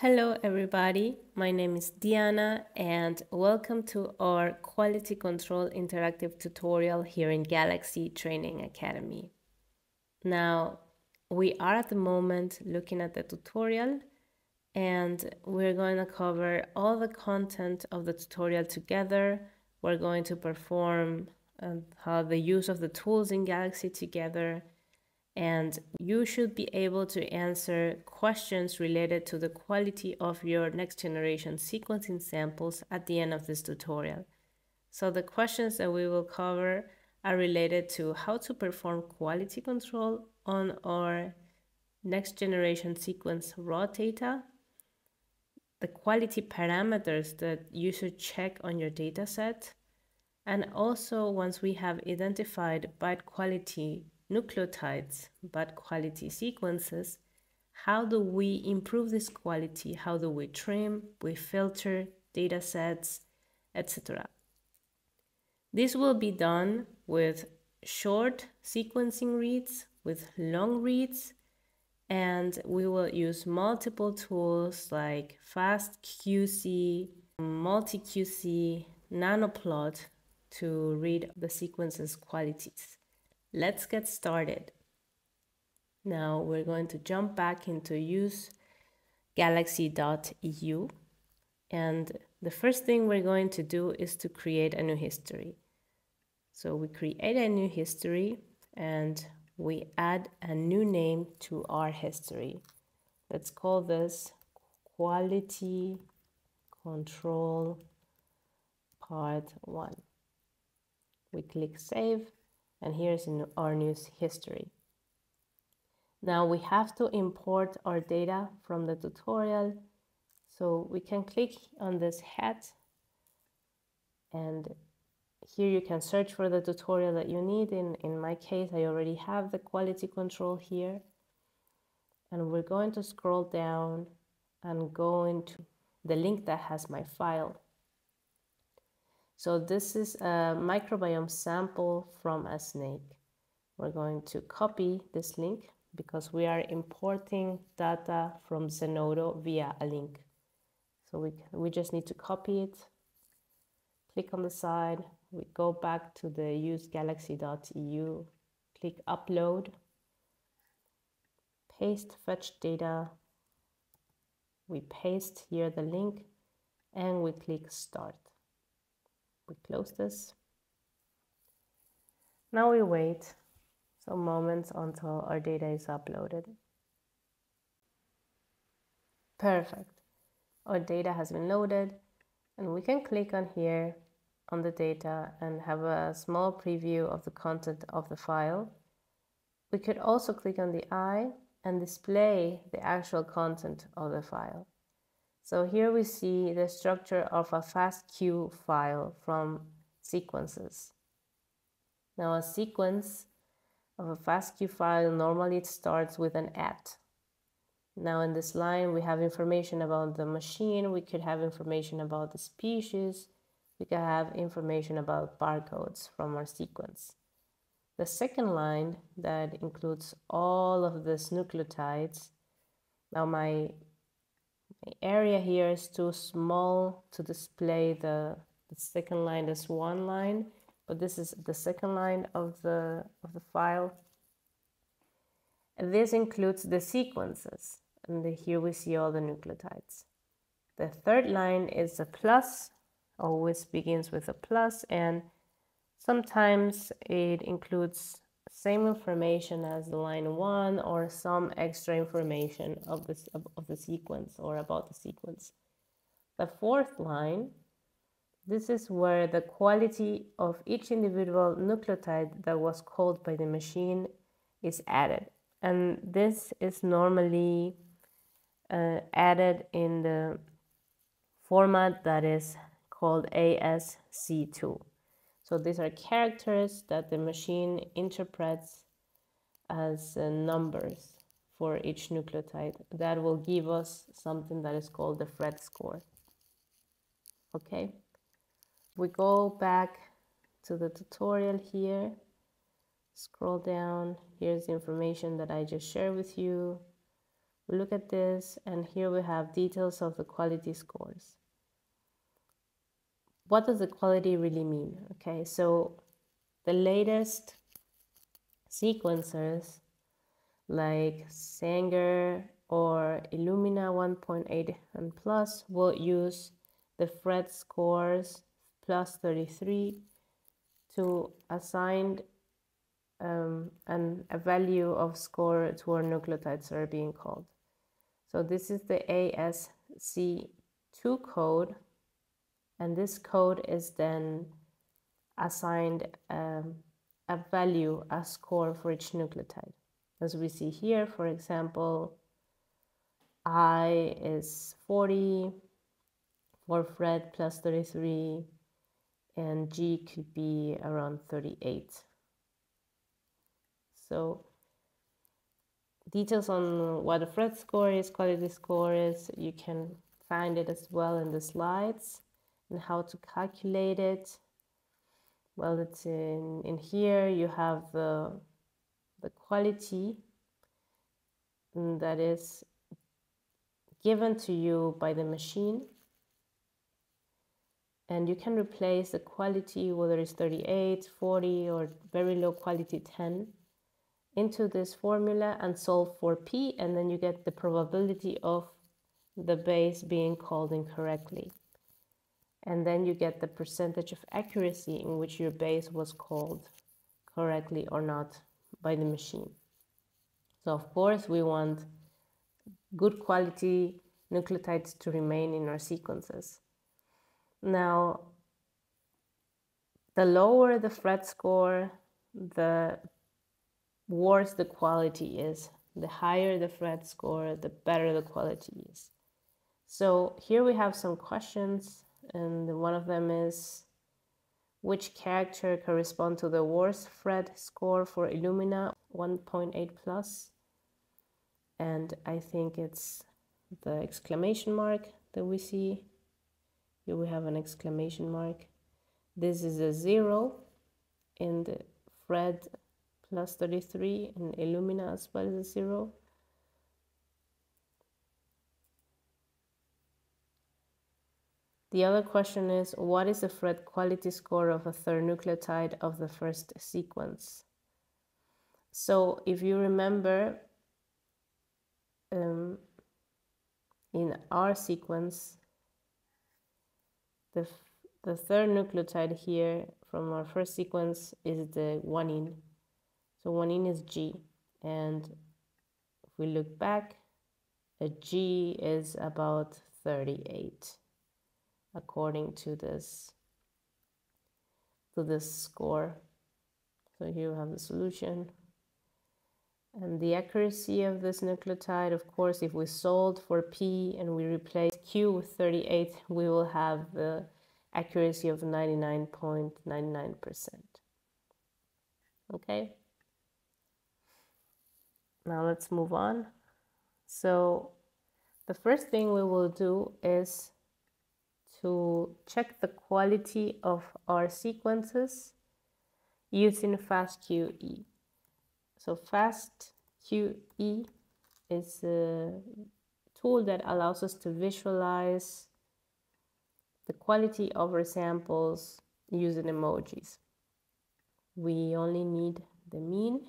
Hello, everybody. My name is Diana, and welcome to our Quality Control Interactive tutorial here in Galaxy Training Academy. Now, we are at the moment looking at the tutorial, and we're going to cover all the content of the tutorial together. We're going to perform uh, how the use of the tools in Galaxy together and you should be able to answer questions related to the quality of your next generation sequencing samples at the end of this tutorial. So the questions that we will cover are related to how to perform quality control on our next generation sequence raw data, the quality parameters that you should check on your dataset, and also once we have identified byte quality nucleotides but quality sequences, how do we improve this quality? How do we trim, we filter data sets, etc. This will be done with short sequencing reads, with long reads, and we will use multiple tools like FastQC, MultiQC, NanoPlot to read the sequence's qualities. Let's get started. Now we're going to jump back into use galaxy.eu and the first thing we're going to do is to create a new history. So we create a new history and we add a new name to our history. Let's call this quality control part one. We click save and here's in our news history. Now we have to import our data from the tutorial. So we can click on this hat and here you can search for the tutorial that you need. In, in my case, I already have the quality control here. And we're going to scroll down and go into the link that has my file. So this is a microbiome sample from a snake. We're going to copy this link because we are importing data from Zenodo via a link. So we, we just need to copy it, click on the side, we go back to the usegalaxy.eu, click upload, paste fetch data, we paste here the link and we click start we close this. Now we wait some moments until our data is uploaded. Perfect. Our data has been loaded and we can click on here on the data and have a small preview of the content of the file. We could also click on the eye and display the actual content of the file. So here we see the structure of a FASTQ file from sequences. Now a sequence of a FASTQ file normally it starts with an at. Now in this line we have information about the machine, we could have information about the species, we could have information about barcodes from our sequence. The second line that includes all of these nucleotides. Now my the area here is too small to display the, the second line as one line, but this is the second line of the, of the file. And this includes the sequences, and here we see all the nucleotides. The third line is a plus, always begins with a plus, and sometimes it includes same information as the line one or some extra information of, this, of the sequence or about the sequence. The fourth line, this is where the quality of each individual nucleotide that was called by the machine is added. And this is normally uh, added in the format that is called ASC2. So these are characters that the machine interprets as uh, numbers for each nucleotide. That will give us something that is called the Phred score. Okay, we go back to the tutorial here, scroll down, here's the information that I just shared with you. We look at this and here we have details of the quality scores. What does the quality really mean? Okay, so the latest sequencers like Sanger or Illumina 1.8 and plus will use the Phred scores plus 33 to assign um, an, a value of score to our nucleotides are being called. So this is the ASC2 code, and this code is then assigned um, a value, a score for each nucleotide. As we see here, for example, I is 40 for Phred plus 33, and G could be around 38. So details on what a Phred score is, quality score is, you can find it as well in the slides and how to calculate it. Well, it's in, in here you have the, the quality that is given to you by the machine and you can replace the quality whether it's 38 40 or very low quality 10 into this formula and solve for p and then you get the probability of the base being called incorrectly and then you get the percentage of accuracy in which your base was called correctly or not by the machine so of course we want good quality nucleotides to remain in our sequences now, the lower the Phred score, the worse the quality is. The higher the Phred score, the better the quality is. So here we have some questions, and one of them is which character correspond to the worst Phred score for Illumina 1.8 plus? And I think it's the exclamation mark that we see. Here we have an exclamation mark. This is a zero in the Phred plus 33 and Illumina as well as a zero The other question is, what is the Phred quality score of a third nucleotide of the first sequence? So if you remember, um, in our sequence, the, the third nucleotide here from our first sequence is the guanine. So guanine is G. And if we look back, a G is about 38 according to this to this score. So here we have the solution. And the accuracy of this nucleotide, of course, if we solved for P and we replace Q with 38, we will have the accuracy of 99.99%. Okay? Now let's move on. So the first thing we will do is to check the quality of our sequences using FastQE. So FastQE is a tool that allows us to visualize the quality of our samples using emojis. We only need the mean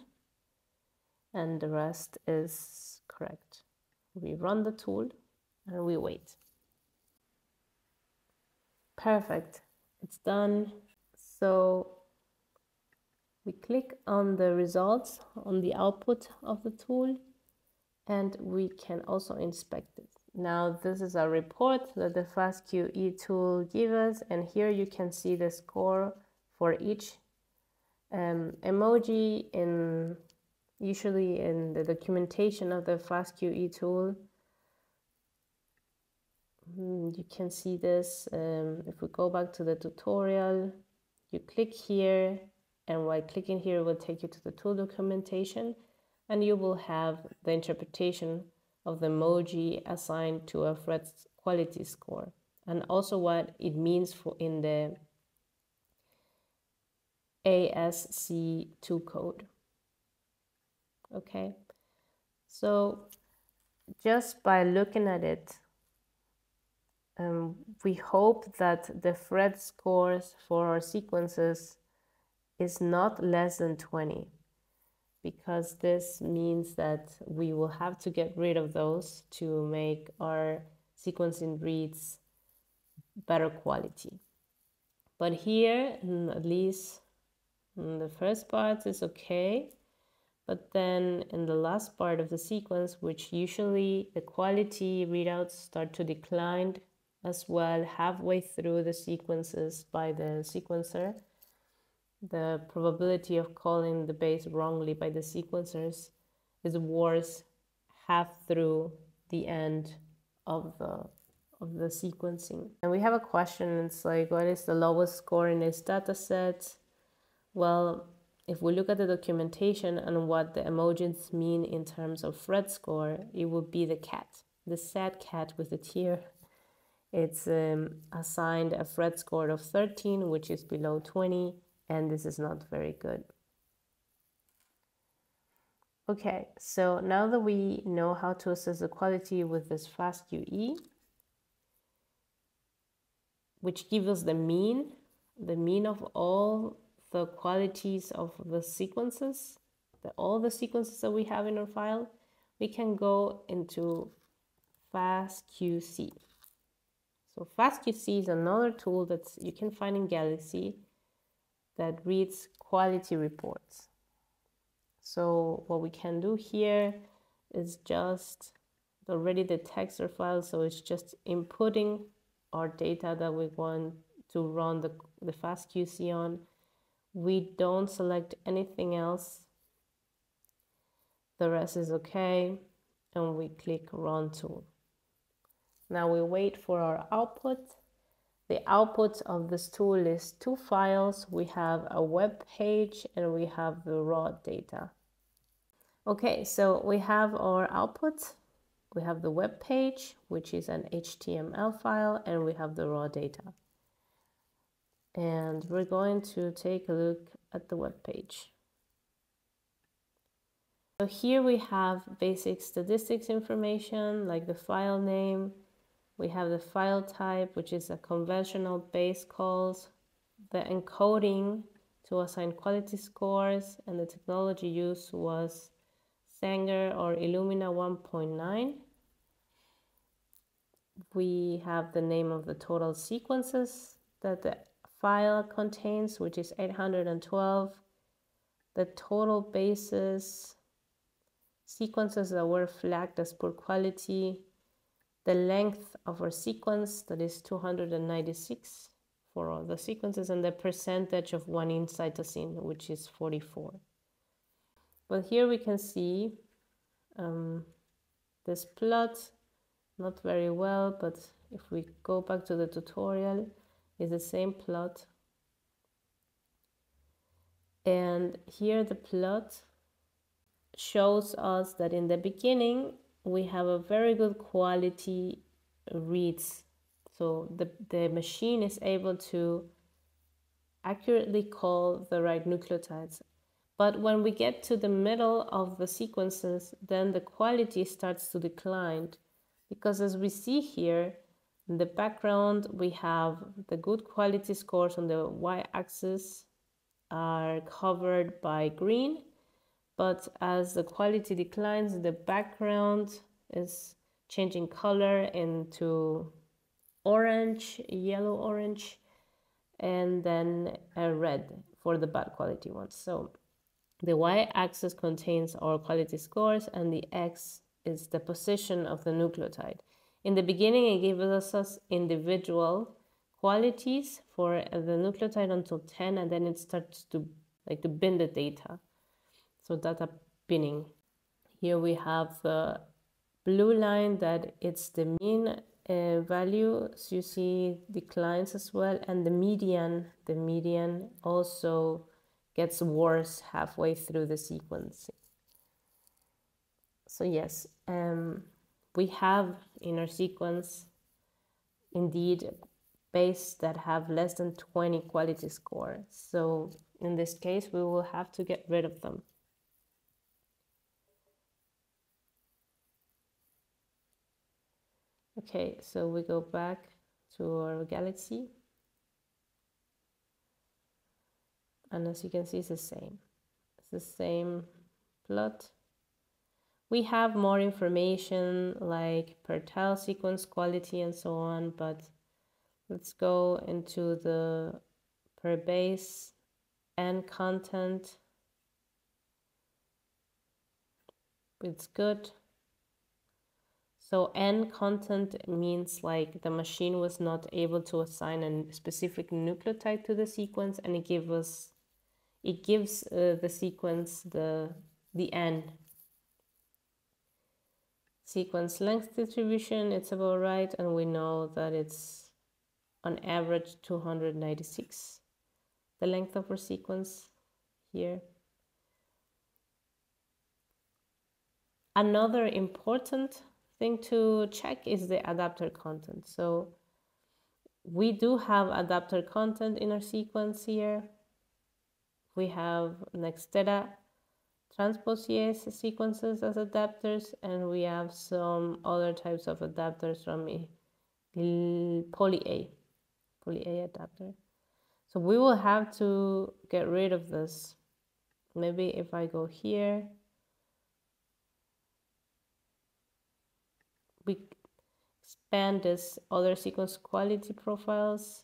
and the rest is correct. We run the tool and we wait. Perfect, it's done. So we click on the results on the output of the tool and we can also inspect it. Now this is a report that the FastQE tool gives us and here you can see the score for each um, emoji in usually in the documentation of the FastQE tool. Hmm, you can see this um, if we go back to the tutorial you click here and while clicking here will take you to the tool documentation and you will have the interpretation of the emoji assigned to a Phred quality score and also what it means for in the ASC2 code. Okay, so just by looking at it, um, we hope that the phred scores for our sequences is not less than 20 because this means that we will have to get rid of those to make our sequencing reads better quality. But here, at least the first part is okay, but then in the last part of the sequence, which usually the quality readouts start to decline as well halfway through the sequences by the sequencer, the probability of calling the base wrongly by the sequencers is worse half through the end of the of the sequencing. And we have a question, it's like what is the lowest score in this data set? Well, if we look at the documentation and what the emojis mean in terms of phred score, it would be the cat, the sad cat with the tear. It's um, assigned a phred score of 13, which is below 20, and this is not very good. Okay, so now that we know how to assess the quality with this FastQE, which gives us the mean, the mean of all the qualities of the sequences, the, all the sequences that we have in our file, we can go into FastQC. So FastQC is another tool that you can find in Galaxy that reads quality reports. So what we can do here is just already the text or file. So it's just inputting our data that we want to run the, the FastQC on. We don't select anything else. The rest is okay. And we click run tool. Now we wait for our output the output of this tool is two files. We have a web page and we have the raw data. Okay, so we have our output. We have the web page, which is an HTML file, and we have the raw data. And we're going to take a look at the web page. So here we have basic statistics information like the file name, we have the file type, which is a conventional base calls, the encoding to assign quality scores, and the technology used was Sanger or Illumina 1.9. We have the name of the total sequences that the file contains, which is 812. The total bases sequences that were flagged as poor quality, the length of our sequence, that is 296 for all the sequences, and the percentage of guanine cytosine, which is 44. But here we can see um, this plot, not very well, but if we go back to the tutorial, is the same plot. And here the plot shows us that in the beginning we have a very good quality reads. So the, the machine is able to accurately call the right nucleotides. But when we get to the middle of the sequences, then the quality starts to decline because as we see here, in the background, we have the good quality scores on the y-axis are covered by green but as the quality declines, the background is changing color into orange, yellow orange, and then a red for the bad quality ones. So the y-axis contains our quality scores and the x is the position of the nucleotide. In the beginning, it gave us individual qualities for the nucleotide until 10 and then it starts to like to bin the data so data binning Here we have the blue line that it's the mean uh, value, so you see declines as well, and the median, the median also gets worse halfway through the sequence. So yes, um, we have in our sequence indeed base that have less than 20 quality score. So in this case, we will have to get rid of them. Okay, so we go back to our galaxy. And as you can see, it's the same. It's the same plot. We have more information like per tile sequence quality and so on, but let's go into the per base N content. It's good. So n content means like the machine was not able to assign a specific nucleotide to the sequence and it gives us it gives uh, the sequence the the n. Sequence length distribution it's about right and we know that it's on average 296 the length of our sequence here. Another important thing to check is the adapter content. So we do have adapter content in our sequence here. We have Nextera transposase sequences as adapters, and we have some other types of adapters from poly A, poly A adapter. So we will have to get rid of this. Maybe if I go here, we expand this other sequence quality profiles.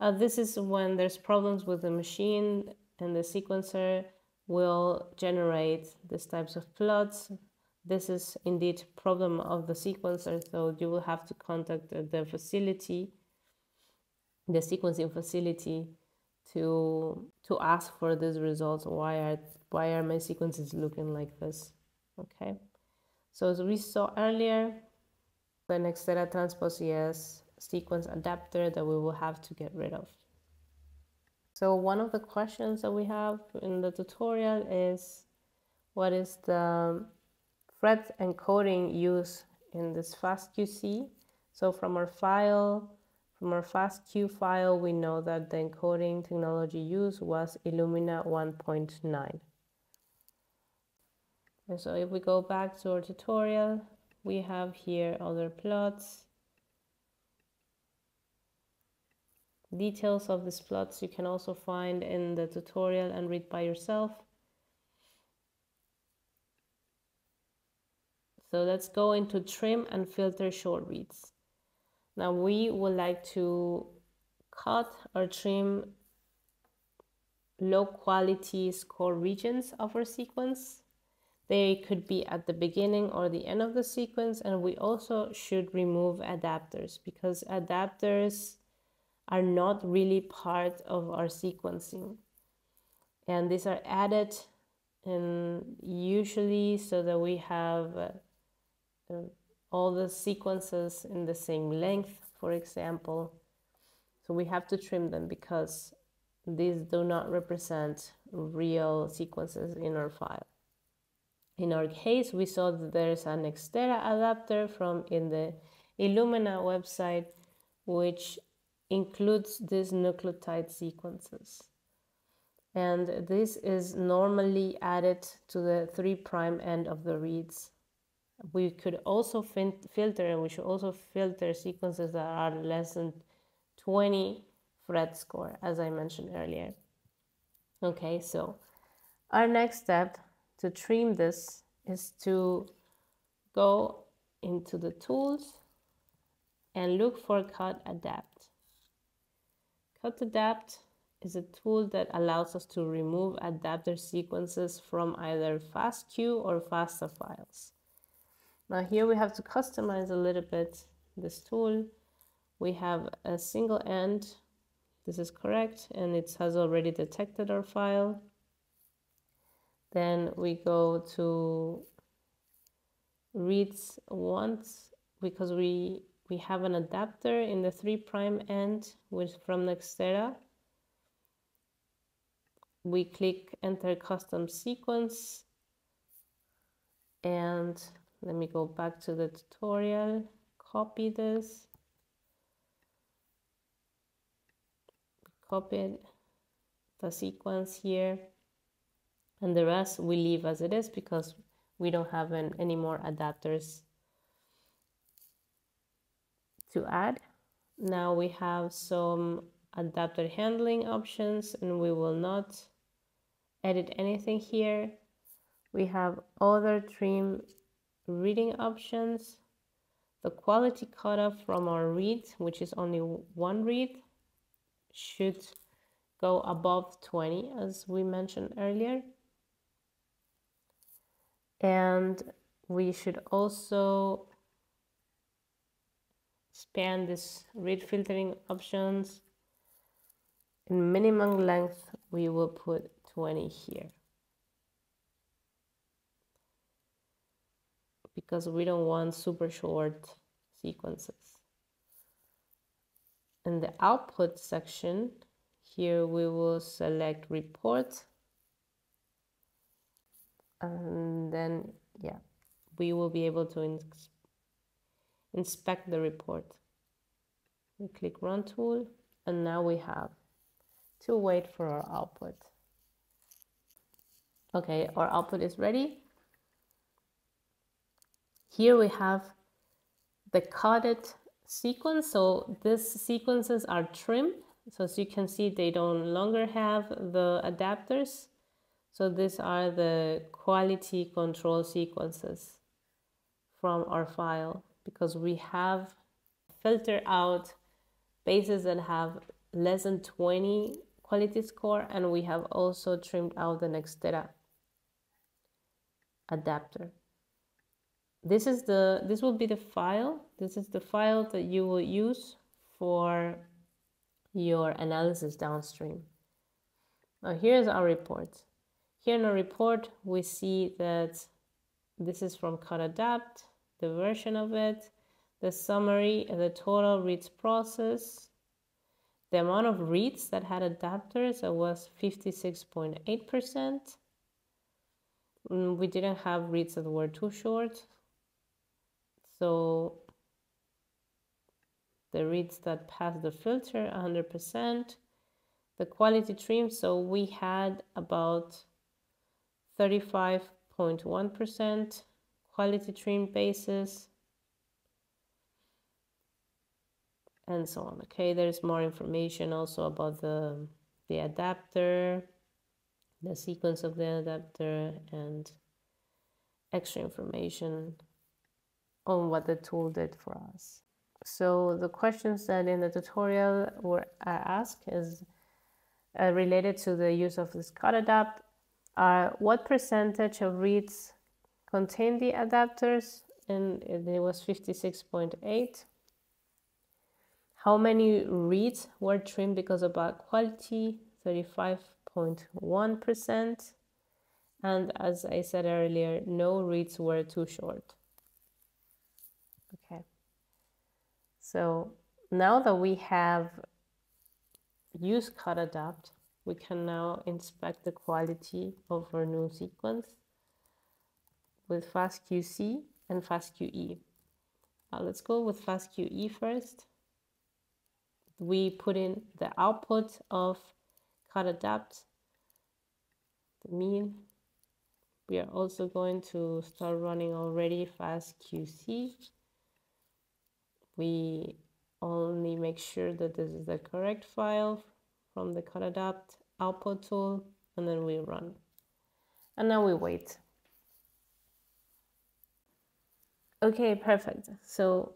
Uh, this is when there's problems with the machine and the sequencer will generate these types of plots. This is indeed problem of the sequencer, so you will have to contact the facility, the sequencing facility to to ask for these results. Why are why are my sequences looking like this? Okay. So as we saw earlier, the Nextera transposase sequence adapter that we will have to get rid of. So one of the questions that we have in the tutorial is what is the Phred encoding used in this FastQC? So from our file, from our FastQ file, we know that the encoding technology used was Illumina 1.9. And so if we go back to our tutorial, we have here other plots. Details of these plots you can also find in the tutorial and read by yourself. So let's go into trim and filter short reads. Now we would like to cut or trim low quality score regions of our sequence they could be at the beginning or the end of the sequence and we also should remove adapters because adapters are not really part of our sequencing. And these are added and usually so that we have uh, uh, all the sequences in the same length, for example. So we have to trim them because these do not represent real sequences in our file. In our case, we saw that there's an Nextera adapter from in the Illumina website, which includes these nucleotide sequences. And this is normally added to the 3' prime end of the reads. We could also filter, and we should also filter sequences that are less than 20 Phred score, as I mentioned earlier. Okay, so our next step to trim this is to go into the tools and look for CutAdapt. Cut adapt is a tool that allows us to remove adapter sequences from either FastQ or FASTA files. Now here we have to customize a little bit this tool. We have a single end, this is correct, and it has already detected our file. Then we go to reads once because we we have an adapter in the 3' prime end with from Nextera. We click enter custom sequence. And let me go back to the tutorial, copy this, copy the sequence here and the rest we leave as it is because we don't have an, any more adapters to add. Now we have some adapter handling options and we will not edit anything here. We have other trim reading options, the quality cutoff from our read, which is only one read, should go above 20 as we mentioned earlier. And we should also span this read filtering options. In minimum length, we will put 20 here. Because we don't want super short sequences. In the output section, here we will select report. And then, yeah, we will be able to ins inspect the report. We click run tool and now we have to wait for our output. Okay, our output is ready. Here we have the coded sequence. So these sequences are trimmed. So as you can see, they don't longer have the adapters. So these are the quality control sequences from our file because we have filtered out bases that have less than 20 quality score and we have also trimmed out the Nextera adapter. This is the this will be the file. This is the file that you will use for your analysis downstream. Now here's our report. Here in our report, we see that this is from CutAdapt, the version of it, the summary, the total reads process, the amount of reads that had adapters was 56.8%. Mm, we didn't have reads that were too short. So the reads that passed the filter 100%. The quality trim, so we had about 35.1% quality trim basis and so on. Okay, there's more information also about the, the adapter, the sequence of the adapter and extra information on what the tool did for us. So the questions that in the tutorial were asked is uh, related to the use of this CutAdapt. Uh, what percentage of reads contain the adapters? And it was 56.8. How many reads were trimmed because of bad quality? 35.1%. And as I said earlier, no reads were too short. Okay. So now that we have used CutAdapt, we can now inspect the quality of our new sequence with FastQC and FastQE. Now uh, let's go with FastQE first. We put in the output of CutAdapt, the mean. We are also going to start running already FastQC we only make sure that this is the correct file from the CutAdapt output tool and then we run. And now we wait. Okay, perfect. So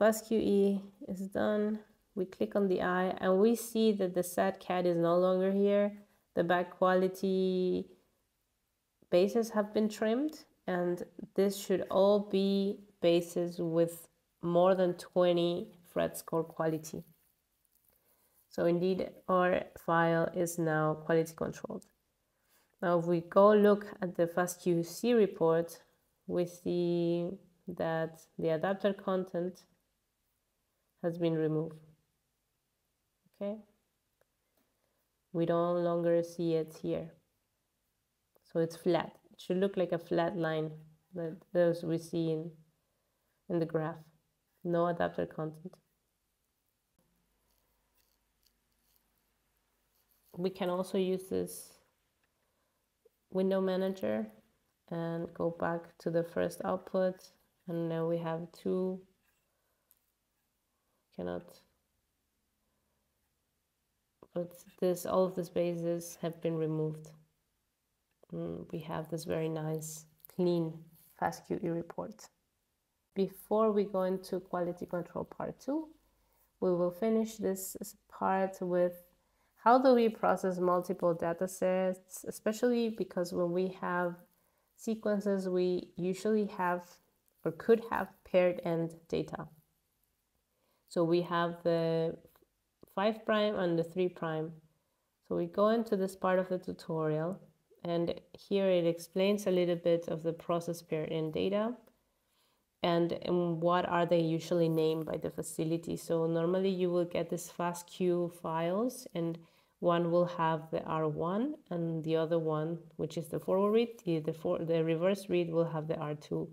FastQE is done. We click on the eye and we see that the sad cat is no longer here. The bad quality bases have been trimmed and this should all be bases with more than 20 Phred score quality. So indeed, our file is now quality controlled. Now, if we go look at the FastQC report, we see that the adapter content has been removed. Okay? We no longer see it here. So it's flat. It should look like a flat line that those we see in, in the graph no adapter content. We can also use this window manager and go back to the first output. And now we have two. Cannot. But this all of the spaces have been removed. Mm, we have this very nice clean FastQE report before we go into quality control part two we will finish this part with how do we process multiple data sets especially because when we have sequences we usually have or could have paired end data so we have the 5 prime and the 3 prime. So we go into this part of the tutorial and here it explains a little bit of the process paired end data and, what are they usually named by the facility. So normally you will get this FASTQ files and one will have the R1 and the other one, which is the forward read, the, the, for, the reverse read will have the R2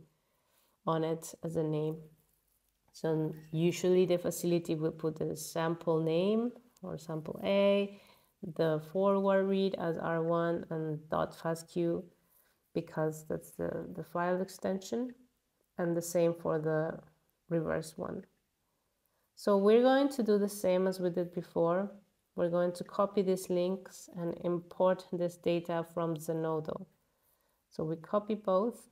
on it as a name. So usually the facility will put the sample name or sample A, the forward read as R1 and fastq because that's the, the file extension and the same for the reverse one. So we're going to do the same as we did before. We're going to copy these links and import this data from Zenodo. So we copy both.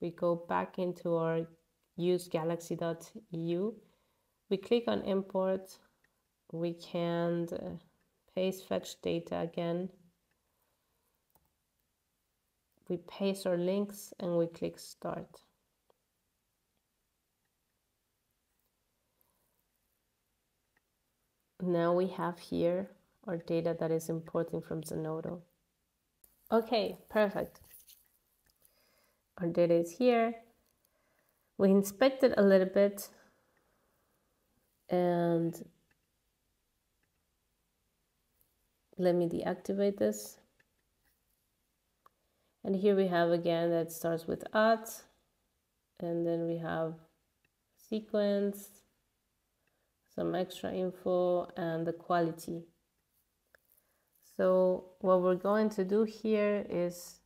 We go back into our use galaxy.eu. We click on import. We can uh, paste fetch data again. We paste our links and we click start. Now we have here our data that is importing from Zenodo. Okay, perfect. Our data is here we inspect it a little bit and let me deactivate this and here we have again that starts with at and then we have sequence some extra info and the quality so what we're going to do here is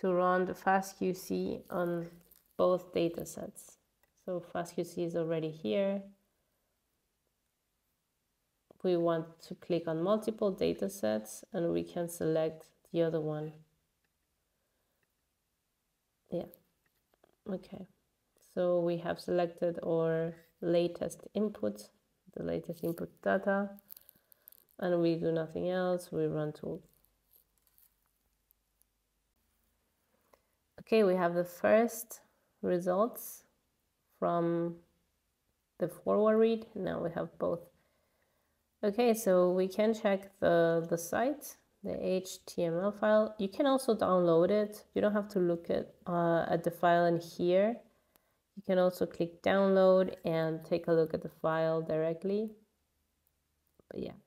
to run the FastQC on both data sets. So FastQC is already here. We want to click on multiple data sets and we can select the other one. Yeah, okay. So we have selected our latest input, the latest input data, and we do nothing else. We run to Okay, we have the first results from the forward read. Now we have both. Okay, so we can check the, the site, the HTML file. You can also download it. You don't have to look at, uh, at the file in here. You can also click download and take a look at the file directly. But yeah.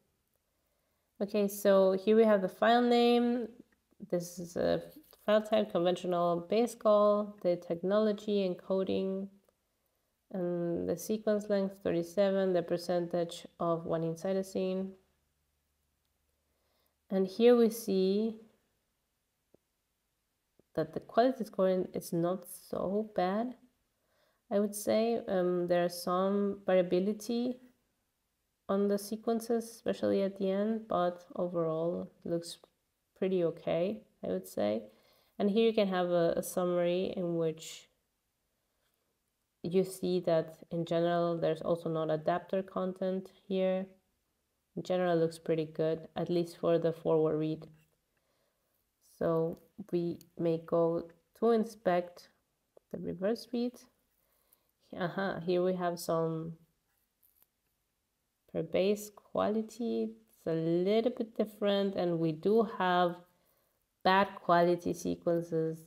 Okay, so here we have the file name. This is a file type conventional base call, the technology encoding, and the sequence length 37, the percentage of one scene. And here we see that the quality scoring is not so bad. I would say um, there's some variability on the sequences, especially at the end, but overall looks pretty okay, I would say. And here you can have a, a summary in which you see that in general there's also not adapter content here. In general looks pretty good, at least for the forward read. So we may go to inspect the reverse read. Uh -huh, here we have some per base quality. It's a little bit different and we do have bad quality sequences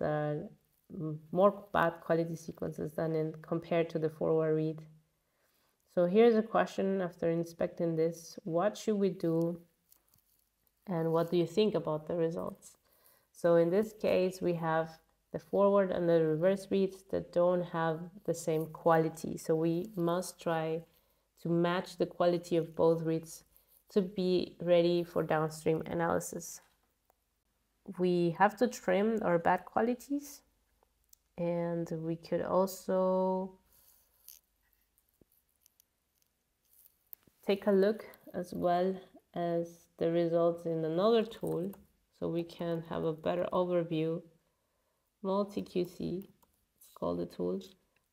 more bad quality sequences than in compared to the forward read. So here's a question after inspecting this, what should we do and what do you think about the results? So in this case, we have the forward and the reverse reads that don't have the same quality. So we must try to match the quality of both reads to be ready for downstream analysis we have to trim our bad qualities and we could also take a look as well as the results in another tool so we can have a better overview. Multi-QC, it's called the tool,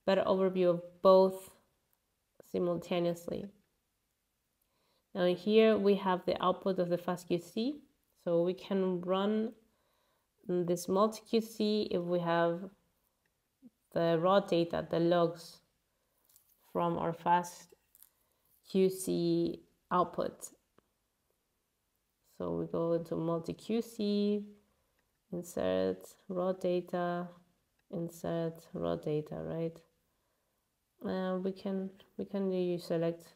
better overview of both simultaneously. Now here we have the output of the FastQC, so we can run this multi-QC if we have the raw data, the logs from our fast QC output. So we go into multi-QC, insert raw data, insert raw data, right? Uh, we can we can use select,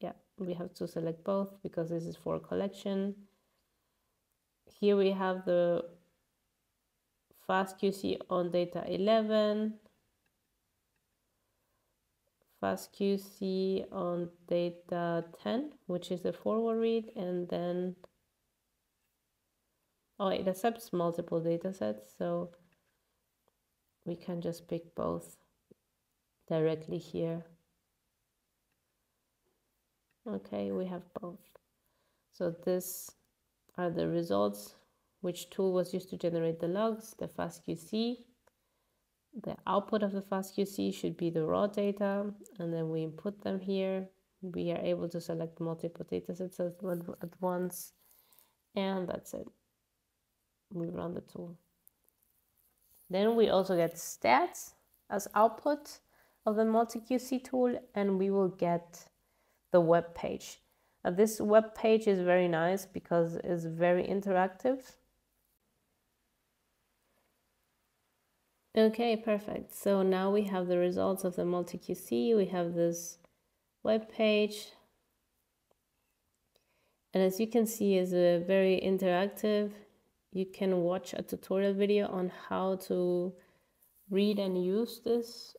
yeah, we have to select both because this is for collection. Here we have the fast QC on data 11 FastQC on data 10, which is the forward read, and then oh, it accepts multiple data sets, so we can just pick both directly here. Okay, we have both. So this are the results, which tool was used to generate the logs, the FastQC, the output of the FastQC should be the raw data, and then we input them here. We are able to select multiple datasets at once, and that's it. We run the tool. Then we also get stats as output of the multi-QC tool, and we will get the web page. Now, this web page is very nice because it's very interactive Okay, perfect. So now we have the results of the multi-QC. We have this web page. And as you can see, is a very interactive. You can watch a tutorial video on how to read and use this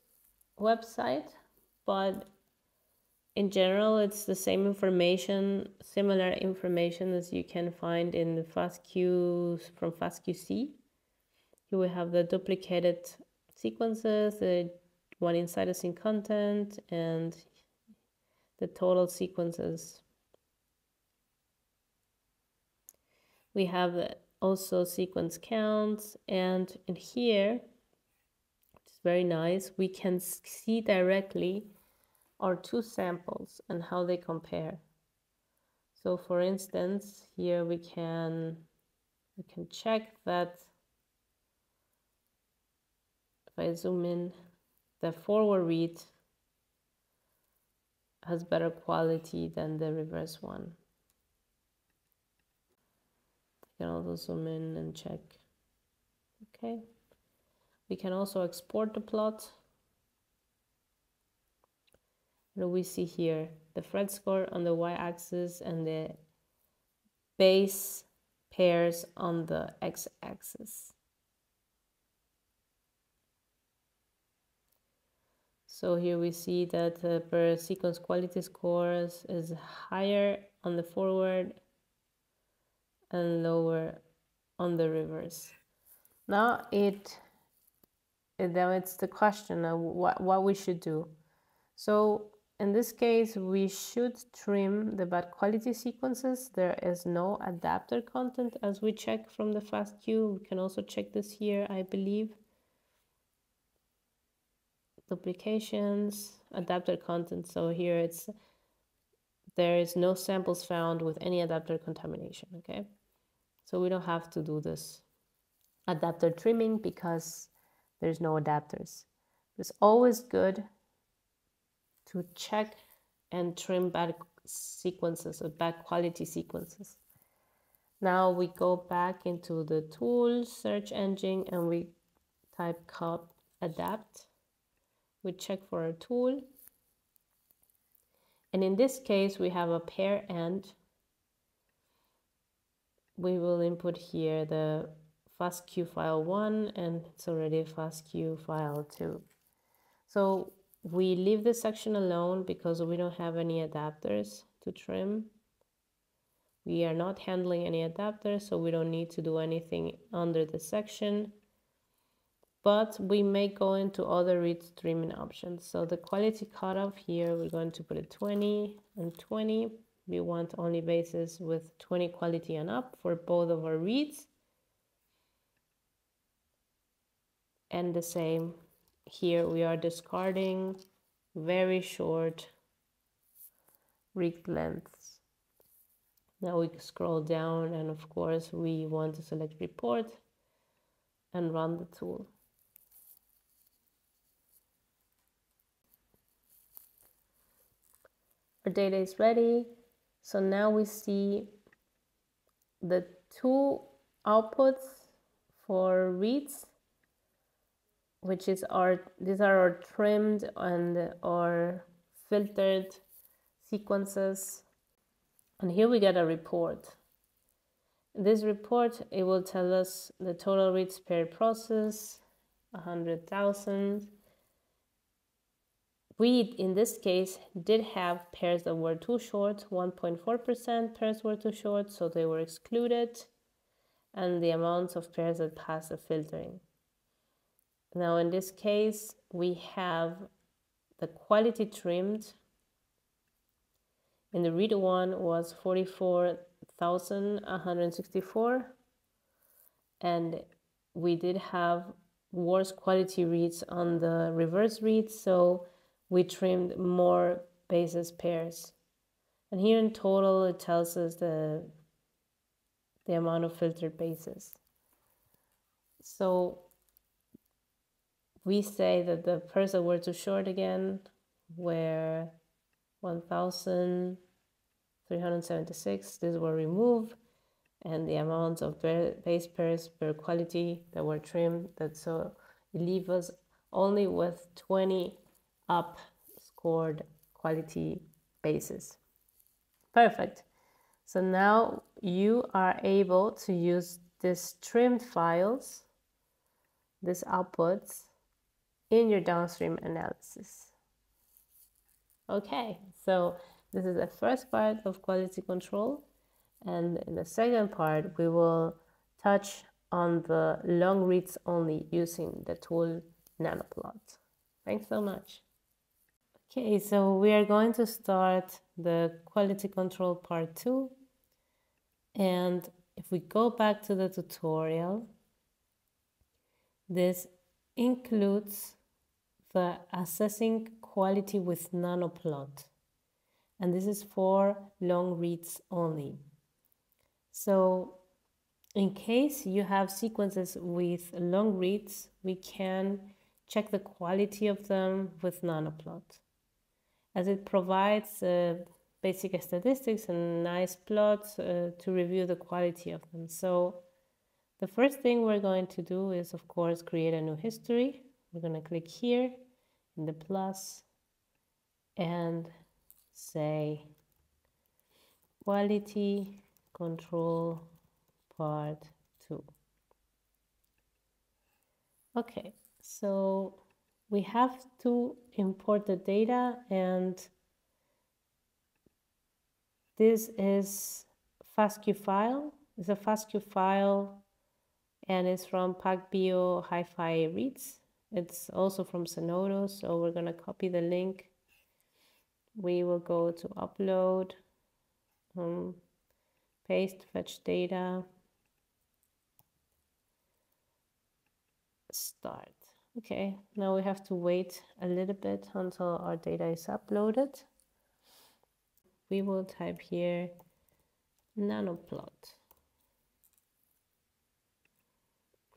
website. But in general, it's the same information, similar information as you can find in the FastQ from FastQC you will have the duplicated sequences, the one inside the sync content, and the total sequences. We have also sequence counts, and in here, which is very nice, we can see directly our two samples and how they compare. So for instance, here we can we can check that if I zoom in, the forward read has better quality than the reverse one. Can also zoom in and check. Okay. We can also export the plot. And we see here the Phred score on the y-axis and the base pairs on the x-axis. So here we see that uh, per sequence quality scores is higher on the forward and lower on the reverse. Now it, now it's the question of what, what we should do. So in this case, we should trim the bad quality sequences. There is no adapter content as we check from the FastQ. We can also check this here, I believe duplications, adapter content. So here it's there is no samples found with any adapter contamination, okay? So we don't have to do this adapter trimming because there's no adapters. It's always good to check and trim bad sequences or bad quality sequences. Now we go back into the tool search engine and we type cop adapt we check for a tool. And in this case, we have a pair end. We will input here the FastQ file 1 and it's already FastQ file 2. So we leave this section alone because we don't have any adapters to trim. We are not handling any adapters, so we don't need to do anything under the section. but we may go into other read streaming options. So the quality cutoff here, we're going to put it 20 and 20. We want only bases with 20 quality and up for both of our reads. And the same here, we are discarding very short read lengths. Now we scroll down and of course we want to select report and run the tool. Our data is ready. So now we see the two outputs for reads, which is our, these are our trimmed and our filtered sequences. And here we get a report. This report, it will tell us the total reads per process, 100,000, we, in this case, did have pairs that were too short, 1.4% pairs were too short, so they were excluded, and the amounts of pairs that passed the filtering. Now, in this case, we have the quality trimmed. In the read one was 44,164, and we did have worse quality reads on the reverse read, so we trimmed more basis pairs. And here in total, it tells us the, the amount of filtered bases. So we say that the pairs that were too short again were 1,376. These were removed and the amounts of base pairs per quality that were trimmed that so it leaves us only with 20 up scored quality basis. Perfect. So now you are able to use these trimmed files, these outputs, in your downstream analysis. Okay, so this is the first part of quality control. And in the second part, we will touch on the long reads only using the tool Nanoplot. Thanks so much. Okay, so we are going to start the quality control part two. And if we go back to the tutorial, this includes the assessing quality with nanoplot. And this is for long reads only. So in case you have sequences with long reads, we can check the quality of them with nanoplot as it provides uh, basic statistics and nice plots uh, to review the quality of them. So the first thing we're going to do is, of course, create a new history. We're going to click here in the plus and say quality control part 2. Okay, so we have to import the data and this is FASTQ file. It's a FASTQ file and it's from PacBio Hi-Fi Reads. It's also from Zenodo, so we're going to copy the link. We will go to upload, um, paste, fetch data, start. Okay, now we have to wait a little bit until our data is uploaded. We will type here nanoplot.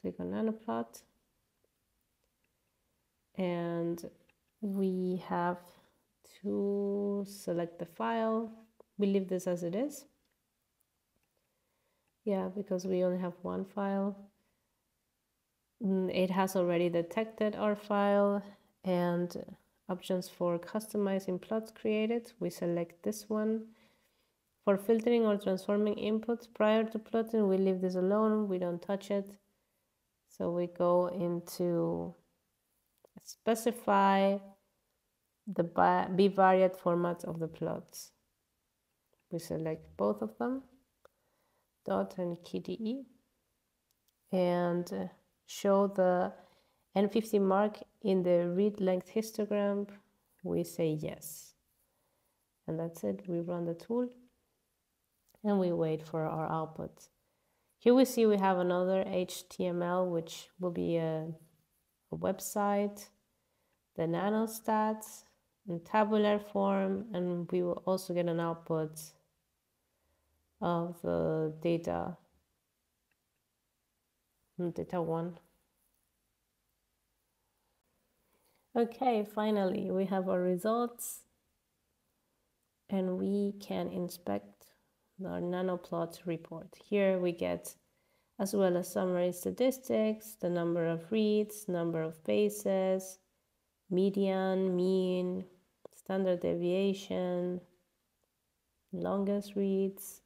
Click on nanoplot. And we have to select the file. We leave this as it is. Yeah, because we only have one file. Mm, it has already detected our file and options for customizing plots created. We select this one. For filtering or transforming inputs prior to plotting, we leave this alone. We don't touch it. So we go into specify the bivariate formats of the plots. We select both of them, dot and KDE, and show the N50 mark in the read length histogram, we say yes. And that's it, we run the tool and we wait for our output. Here we see we have another HTML, which will be a, a website, the nanostats in tabular form, and we will also get an output of the data, data one. Okay, finally, we have our results and we can inspect our nanoplot report. Here we get as well as summary statistics, the number of reads, number of bases, median, mean, standard deviation, longest reads,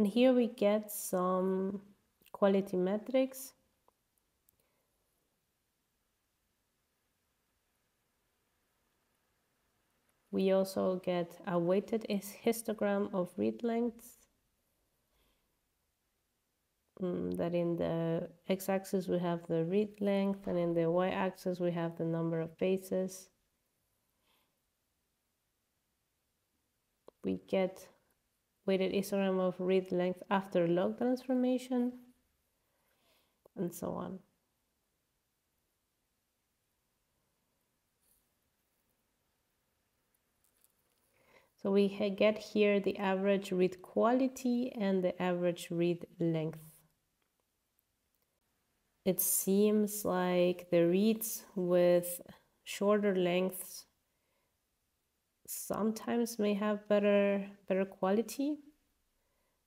And here we get some quality metrics. We also get a weighted histogram of read lengths. Mm, that in the x-axis we have the read length and in the y-axis we have the number of bases. We get weighted histogram of read length after log transformation, and so on. So we get here the average read quality and the average read length. It seems like the reads with shorter lengths sometimes may have better better quality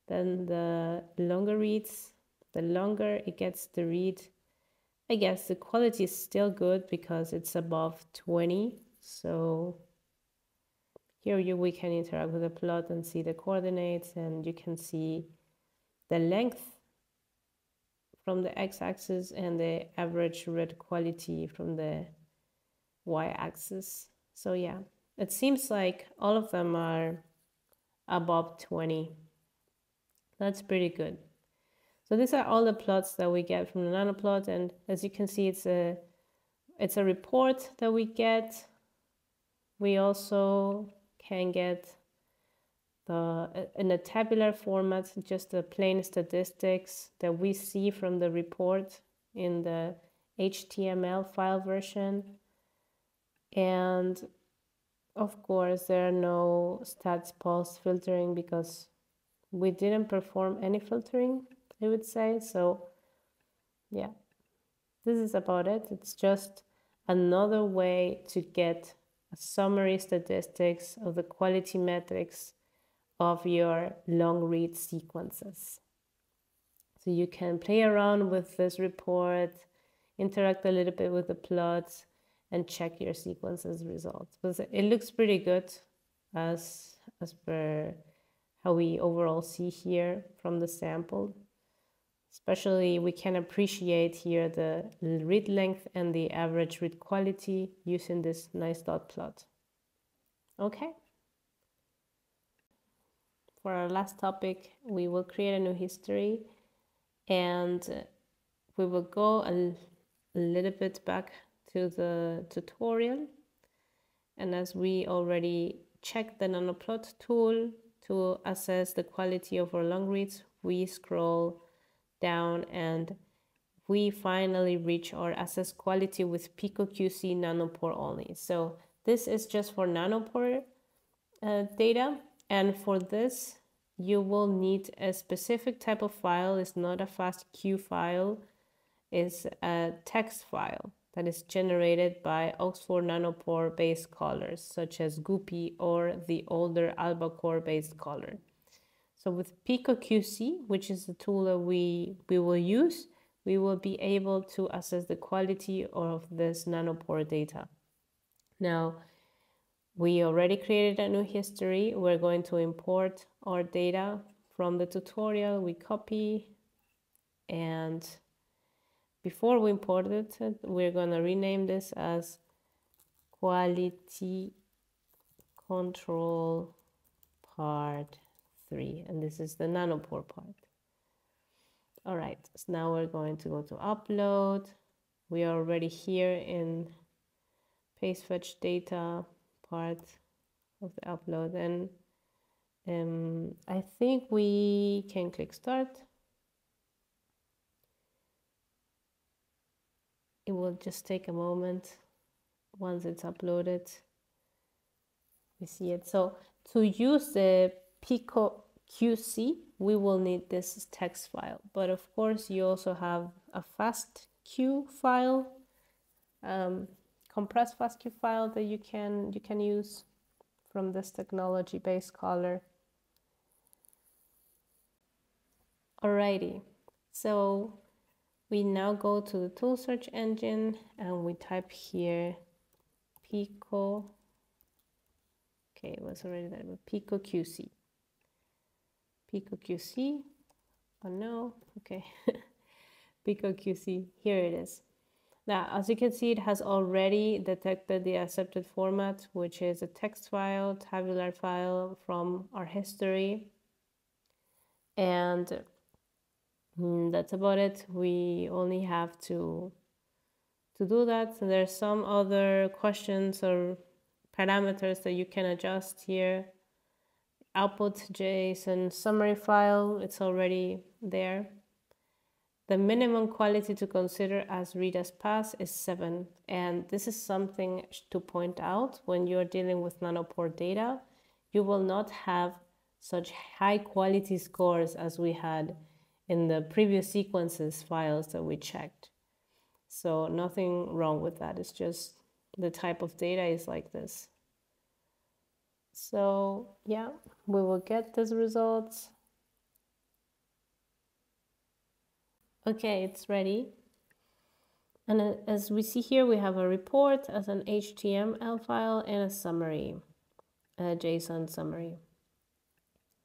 than the longer reads. The longer it gets the read, I guess the quality is still good because it's above 20. So here you, we can interact with the plot and see the coordinates and you can see the length from the x-axis and the average read quality from the y-axis. So yeah, it seems like all of them are above 20. That's pretty good. So these are all the plots that we get from the nanoplot and as you can see it's a it's a report that we get. We also can get the in a tabular format just the plain statistics that we see from the report in the HTML file version and of course, there are no stats pulse filtering because we didn't perform any filtering, I would say. So, yeah, this is about it. It's just another way to get a summary statistics of the quality metrics of your long read sequences. So you can play around with this report, interact a little bit with the plots, and check your sequences results. But it looks pretty good as, as per how we overall see here from the sample. Especially we can appreciate here the read length and the average read quality using this nice dot plot. Okay. For our last topic, we will create a new history and we will go a, a little bit back to the tutorial. And as we already checked the nanoplot tool to assess the quality of our long reads, we scroll down and we finally reach our assess quality with PycoQC nanopore only. So this is just for nanopore uh, data. And for this, you will need a specific type of file. It's not a FASTQ file, it's a text file that is generated by Oxford nanopore based collars, such as Guppy or the older Albacore basecaller. So with PycoQC, which is the tool that we, we will use, we will be able to assess the quality of this nanopore data. Now, we already created a new history. We're going to import our data from the tutorial. We copy and before we import it, we're going to rename this as quality control part three, and this is the nanopore part. All right, so now we're going to go to upload. We are already here in paste fetch data part of the upload and um, I think we can click start. It will just take a moment once it's uploaded. We see it. So to use the Pyco QC, we will need this text file. But of course, you also have a FASTQ file, um, compressed FASTQ file that you can you can use from this technology-basecaller. Alrighty, so we now go to the tool search engine and we type here Pyco, okay, it was already there, but Pyco QC. Pyco QC, oh no, okay, Pyco QC, here it is. Now, as you can see, it has already detected the accepted format, which is a text file, tabular file from our history. And Mm, that's about it. We only have to to do that. So there's some other questions or parameters that you can adjust here. Output JSON summary file, it's already there. The minimum quality to consider as read as pass is 7. And this is something to point out when you're dealing with nanopore data. You will not have such high quality scores as we had in the previous sequences files that we checked. So nothing wrong with that. It's just the type of data is like this. So yeah, we will get these results. Okay, it's ready. And uh, as we see here, we have a report as an HTML file and a summary, a JSON summary.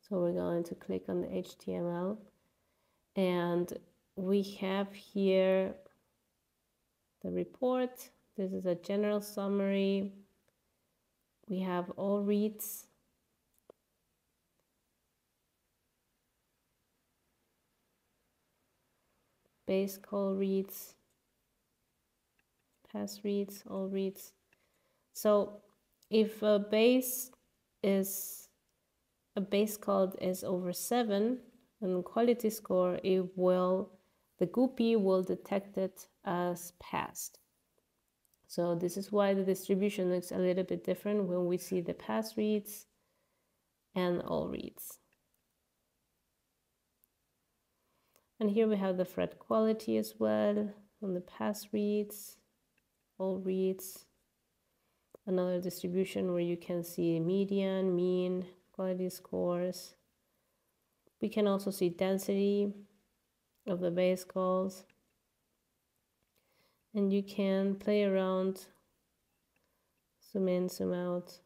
So we're going to click on the HTML and we have here the report. This is a general summary. We have all reads. Base call reads, pass reads, all reads. So if a base is a base call is over seven, and quality score, it will, the Guppy will detect it as passed. So this is why the distribution looks a little bit different when we see the pass reads and all reads. And here we have the phred quality as well on the pass reads, all reads. Another distribution where you can see median, mean, quality scores. We can also see density of the base calls. And you can play around, zoom in, zoom out.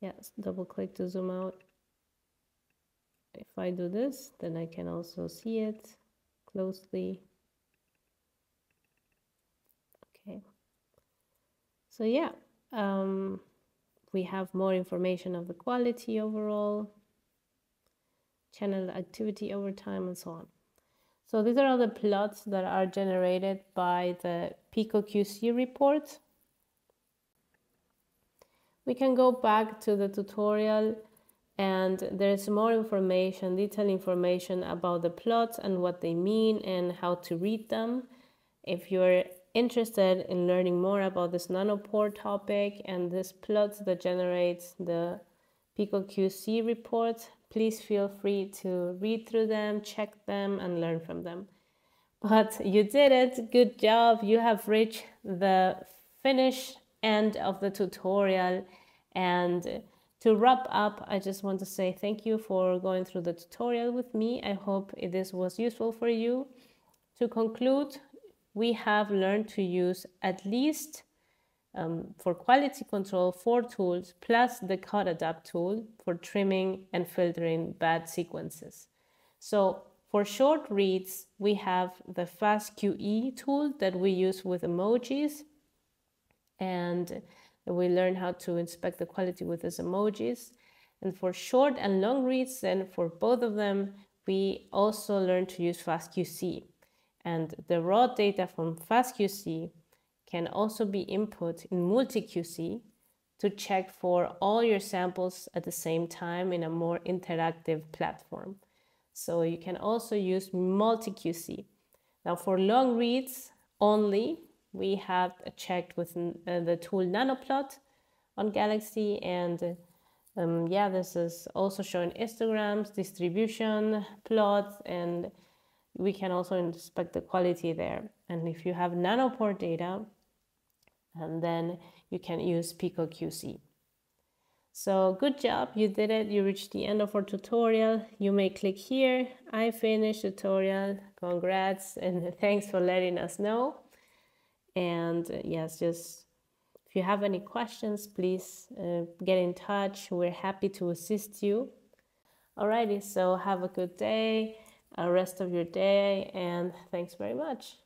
Yes, double click to zoom out. If I do this, then I can also see it closely. Okay. So yeah, um, we have more information of the quality overall, channel activity over time, and so on. So these are all the plots that are generated by the Pyco QC report. We can go back to the tutorial and there's more information, detailed information about the plots and what they mean and how to read them. If you're interested in learning more about this nanopore topic and this plot that generates the Pyco QC reports, please feel free to read through them, check them, and learn from them. But you did it, good job. You have reached the finish end of the tutorial. And to wrap up, I just want to say thank you for going through the tutorial with me. I hope this was useful for you. To conclude, we have learned to use at least um, for quality control four tools plus the CutAdapt tool for trimming and filtering bad sequences. So for short reads, we have the FastQE tool that we use with emojis and we learn how to inspect the quality with these emojis. And for short and long reads, and for both of them, we also learn to use FastQC. And the raw data from FastQC can also be input in MultiQC to check for all your samples at the same time in a more interactive platform. So you can also use MultiQC. Now for long reads only, we have checked with uh, the tool Nanoplot on Galaxy and um, yeah, this is also showing histograms, distribution plots, and we can also inspect the quality there. And if you have nanopore data, and then you can use Pyco QC. So good job, you did it. You reached the end of our tutorial. You may click here. I finished tutorial. Congrats and thanks for letting us know. And yes, just if you have any questions, please uh, get in touch. We're happy to assist you. Alrighty, so have a good day, a rest of your day, and thanks very much.